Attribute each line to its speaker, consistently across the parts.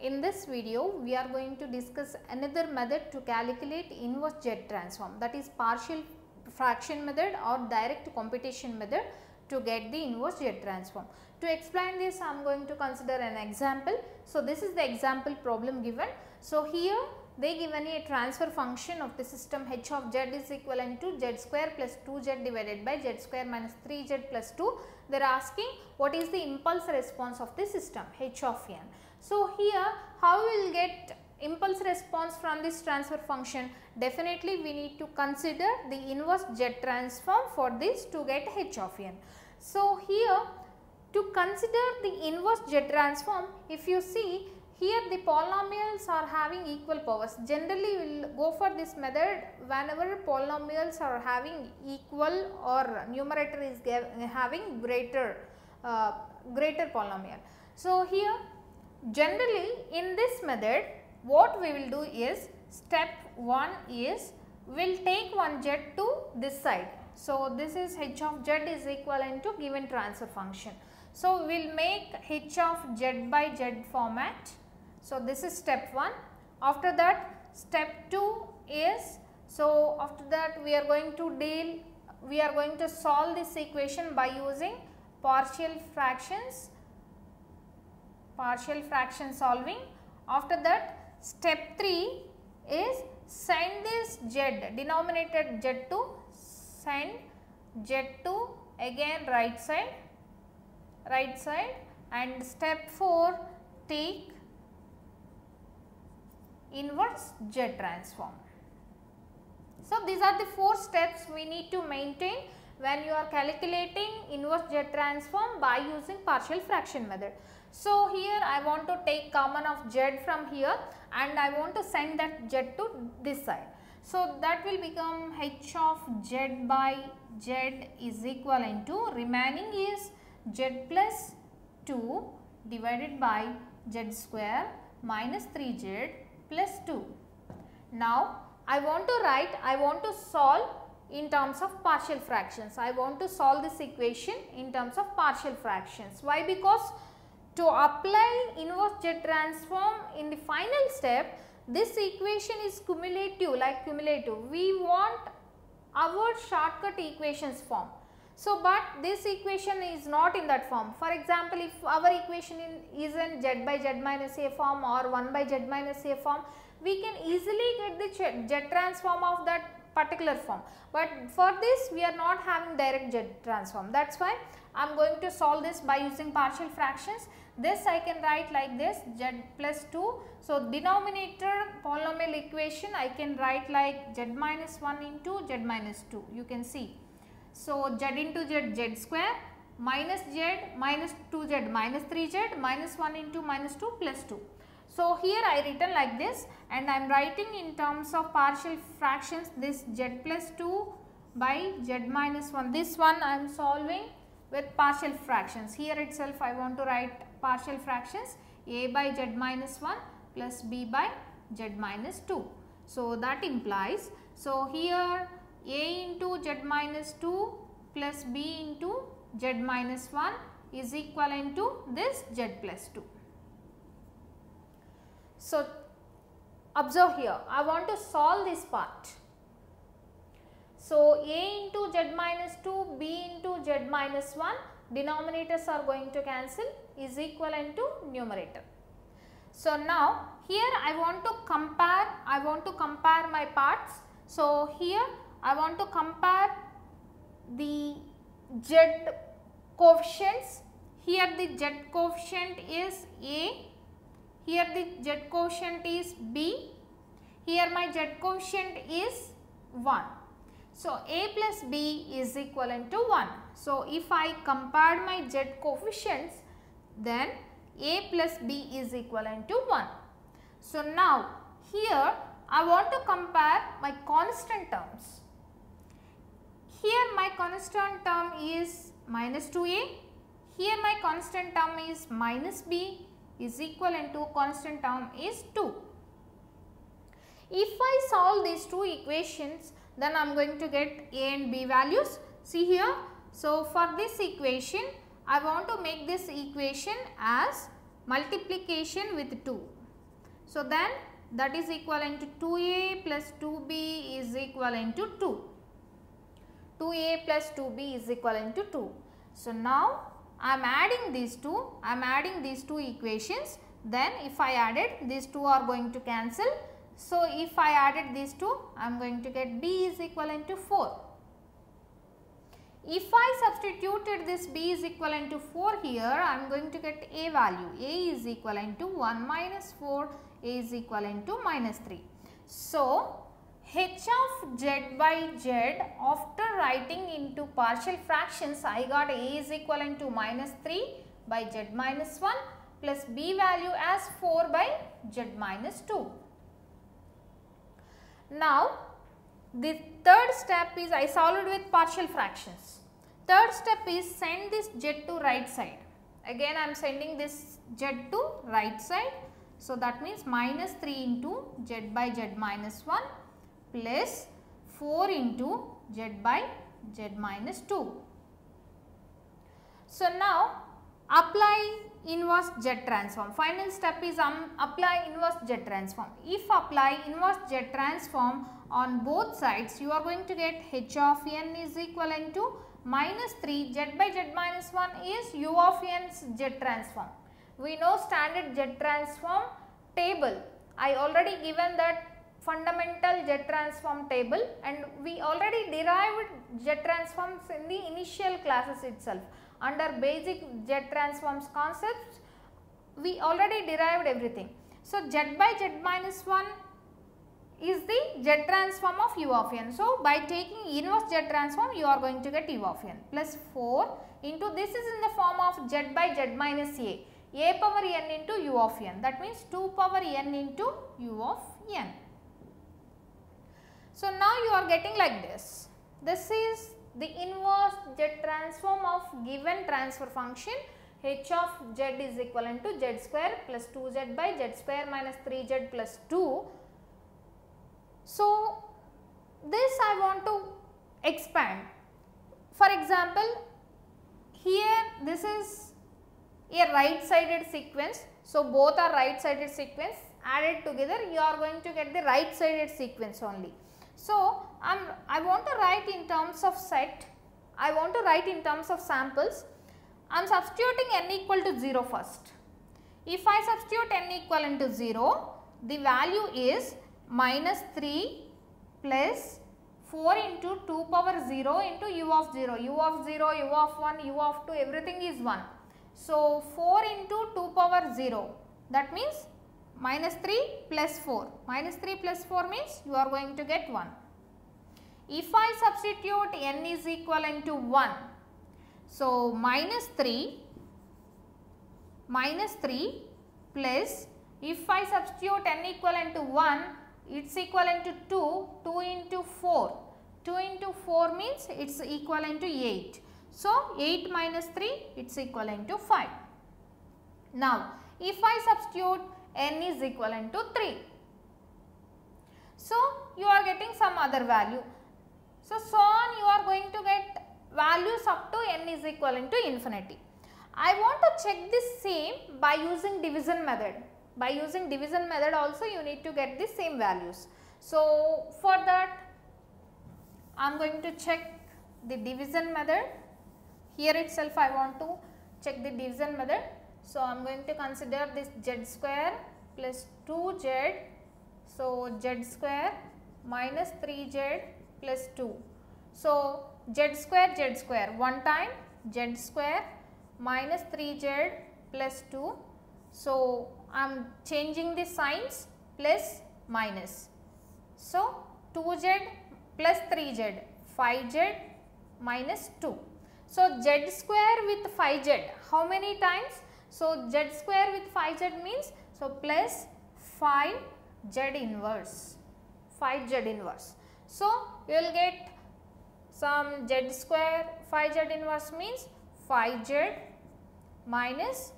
Speaker 1: In this video, we are going to discuss another method to calculate inverse Z transform that is partial fraction method or direct computation method to get the inverse Z transform. To explain this, I am going to consider an example. So, this is the example problem given. So, here they given a transfer function of the system h of z is equivalent to z square plus 2z divided by z square minus 3z plus 2. They are asking what is the impulse response of the system h of n. So, here how we will get impulse response from this transfer function? Definitely we need to consider the inverse z transform for this to get h of n. So, here to consider the inverse z transform if you see here the polynomials are having equal powers. Generally we will go for this method whenever polynomials are having equal or numerator is having greater uh, greater polynomial. So, here generally in this method what we will do is step 1 is we will take one z to this side. So, this is h of z is equivalent to given transfer function. So, we will make h of z by z format. So, this is step 1. After that step 2 is, so after that we are going to deal, we are going to solve this equation by using partial fractions, partial fraction solving. After that step 3 is send this z denominated z to send z to again right side right side and step 4 take inverse z transform. So, these are the four steps we need to maintain when you are calculating inverse z transform by using partial fraction method. So, here I want to take common of z from here and I want to send that z to this side. So, that will become h of z by z is equivalent to remaining is z plus 2 divided by z square minus 3z plus 2. Now, I want to write, I want to solve in terms of partial fractions. I want to solve this equation in terms of partial fractions. Why? Because to apply inverse Z transform in the final step, this equation is cumulative like cumulative. We want our shortcut equations form. So, but this equation is not in that form. For example, if our equation in, is in z by z minus a form or 1 by z minus a form, we can easily get the z transform of that particular form. But for this we are not having direct z transform. That is why I am going to solve this by using partial fractions. This I can write like this z plus 2. So, denominator polynomial equation I can write like z minus 1 into z minus 2. You can see. So, z into z z square minus z minus 2z minus 3z minus 1 into minus 2 plus 2. So, here I written like this and I am writing in terms of partial fractions this z plus 2 by z minus 1. This one I am solving with partial fractions. Here itself I want to write partial fractions a by z minus 1 plus b by z minus 2. So, that implies, so here a into z minus 2 plus b into z minus 1 is equivalent to this z plus 2. So, observe here I want to solve this part. So, a into z minus 2 b into z minus 1 denominators are going to cancel is equivalent to numerator. So, now here I want to compare I want to compare my parts. So, here I want to compare the z coefficients here the z coefficient is a here the z coefficient is b, here my z coefficient is 1. So, a plus b is equivalent to 1. So, if I compare my z coefficients then a plus b is equivalent to 1. So, now here I want to compare my constant terms. Here my constant term is minus 2a, here my constant term is minus b is equivalent to constant term is 2. If I solve these two equations then I am going to get a and b values. See here. So, for this equation I want to make this equation as multiplication with 2. So, then that is equivalent to 2a plus 2b is equivalent to 2. 2a plus 2b is equivalent to 2. So, now I am adding these two, I am adding these two equations then if I added these two are going to cancel. So, if I added these two I am going to get b is equivalent to 4. If I substituted this b is equivalent to 4 here I am going to get a value a is equivalent to 1 minus 4 a is equivalent to minus 3. So, h of z by z after writing into partial fractions I got a is equivalent to minus 3 by z minus 1 plus b value as 4 by z minus 2. Now, the third step is I solved with partial fractions. Third step is send this z to right side. Again I am sending this z to right side. So, that means minus 3 into z by z minus 1 plus 4 into z by z minus 2. So, now apply inverse z transform. Final step is um, apply inverse z transform. If apply inverse z transform on both sides, you are going to get h of n is equivalent to minus 3 z by z minus 1 is u of n's z transform. We know standard z transform table. I already given that fundamental Z transform table and we already derived Z transforms in the initial classes itself. Under basic Z transforms concepts, we already derived everything. So, Z by Z minus 1 is the Z transform of U of n. So, by taking inverse Z transform, you are going to get U of n plus 4 into this is in the form of Z by Z minus A, A power n into U of n. That means 2 power n into U of n. So, now you are getting like this. This is the inverse z transform of given transfer function h of z is equivalent to z square plus 2z by z square minus 3z plus 2. So, this I want to expand. For example, here this is a right sided sequence. So, both are right sided sequence added together you are going to get the right sided sequence only. So, I'm, I want to write in terms of set, I want to write in terms of samples. I am substituting n equal to 0 first. If I substitute n equal to 0, the value is minus 3 plus 4 into 2 power 0 into u of 0, u of 0, u of 1, u of 2 everything is 1. So, 4 into 2 power 0 that means minus 3 plus 4. Minus 3 plus 4 means you are going to get 1. If I substitute n is equivalent to 1, so minus 3 minus 3 plus if I substitute n equivalent to 1, it is equivalent to 2, 2 into 4. 2 into 4 means it is equivalent to 8. So, 8 minus 3 it is equivalent to 5. Now, if I substitute n is equivalent to 3. So, you are getting some other value. So, so on you are going to get values up to n is equivalent to infinity. I want to check this same by using division method. By using division method also you need to get the same values. So, for that I am going to check the division method. Here itself I want to check the division method. So, I am going to consider this z square plus 2z. So, z square minus 3z plus 2. So, z square z square one time z square minus 3z plus 2. So, I am changing the signs plus minus. So, 2z plus 3z 5z minus 2. So, z square with 5z how many times? So, z square with 5z means, so plus 5 z inverse, 5 z inverse. So, you will get some z square 5 z inverse means 5 z minus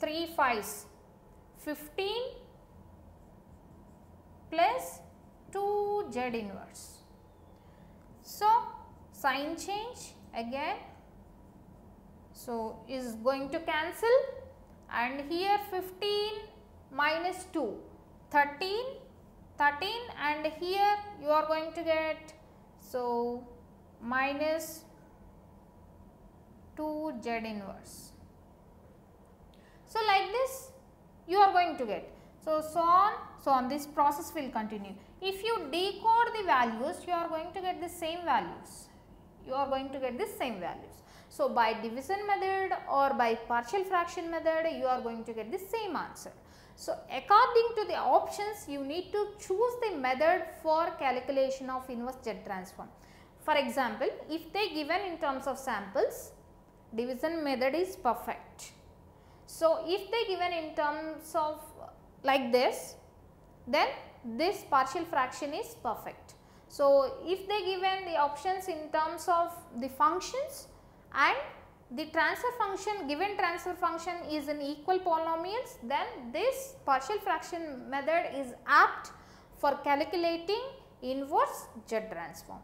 Speaker 1: 3 5's 15 plus 2 z inverse. So, sign change again so is going to cancel and here 15 minus 2 13, 13 and here you are going to get so minus 2 z inverse. So, like this you are going to get. So, so on, so on this process will continue. If you decode the values, you are going to get the same values. You are going to get the same values. So, by division method or by partial fraction method, you are going to get the same answer. So, according to the options, you need to choose the method for calculation of inverse Z transform. For example, if they given in terms of samples, division method is perfect. So, if they given in terms of like this, then this partial fraction is perfect. So, if they given the options in terms of the functions and the transfer function given transfer function is in equal polynomials then this partial fraction method is apt for calculating inverse Z transform.